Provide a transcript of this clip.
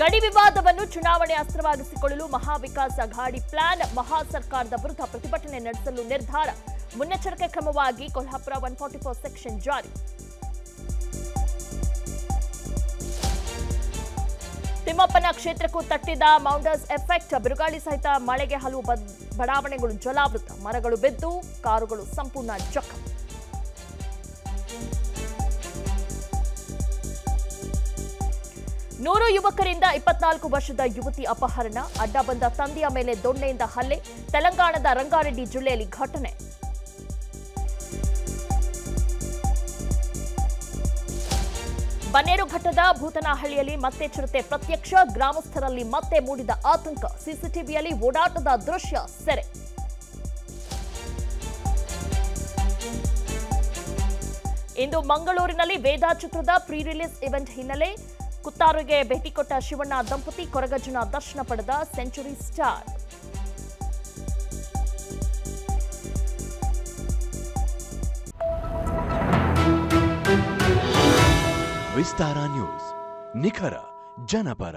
ಗಡಿ ವಿವಾದವನ್ನು ಚುನಾವಣೆ ಅಸ್ತ್ರವಾಗಿಸಿಕೊಳ್ಳಲು ಮಹಾವಿಕಾಸ್ ಅಘಾಡಿ ಪ್ಲಾನ್ ಮಹಾ ಸರ್ಕಾರದ ವಿರುದ್ಧ ಪ್ರತಿಭಟನೆ ನಡೆಸಲು ನಿರ್ಧಾರ. ಮುನ್ನೆಚ್ಚರಿಕೆ ಕ್ರಮವಾಗಿ Kolhapur one forty four section ಜಾರಿ. ತಿಮ್ಮಪ್ಪನ ಕ್ಷೇತ್ರಕ್ಕೂ ತಟ್ಟಿದ ಮೌಂಡರ್ಸ್ ಎಫೆಕ್ಟ್, ಬಿರುಗಾಳಿ ಸಹಿತ ಮಳೆಗೆ ಹಲವು ಬಡಾವಣೆಗಳು ಜಲಾವೃತ, ಮರಗಳು ಬಿದ್ದು, ಕಾರುಗಳು ಸಂಪೂರ್ಣ ಜಖಂ. ನೂರು ಯುವಕರಿಂದ ಇಪ್ಪತ್ನಾಲ್ಕು ವರ್ಷದ ಯುವತಿ ಅಪಹರಣ, ಅಡ್ಡ ಬಂದ ತಂದೆಯ ಮೇಲೆ ದೊಣ್ಣೆಯಿಂದ ಹಲ್ಲೆ, ತೆಲಂಗಾಣದ ರಂಗಾರೆಡ್ಡಿ ಜಿಲ್ಲೆಯಲ್ಲಿ ಘಟನೆ. ಬನ್ನೇರುಘಟ್ಟದ ಭೂತನಹಳ್ಳಿಯಲ್ಲಿ ಮತ್ತೆ ಚಿರತೆ ಪ್ರತ್ಯಕ್ಷ, ಗ್ರಾಮಸ್ಥರಲ್ಲಿ ಮತ್ತೆ ಮೂಡಿದ ಆತಂಕ, ಸಿಸಿಟಿವಿಯಲ್ಲಿ ಓಡಾಟದ ದೃಶ್ಯ ಸೆರೆ. ಇಂದು ಮಂಗಳೂರಿನಲ್ಲಿ ವೇದಾ ಚಿತ್ರದ ಪ್ರೀ ರಿಲೀಸ್ ಇವೆಂಟ್ ಹಿನ್ನೆಲೆ ಕುತ್ತಾರಿಗೆ ಭೇಟಿ ಕೊಟ್ಟ ಶಿವಣ್ಣ ದಂಪತಿ ಕೊರಗಜ್ಜನ ದರ್ಶನ ಪಡೆದ ಸೆಂಚುರಿ ಸ್ಟಾರ್. ವಿಸ್ತಾರ ನ್ಯೂಸ್ ನಿಖರ ಜನಪರ.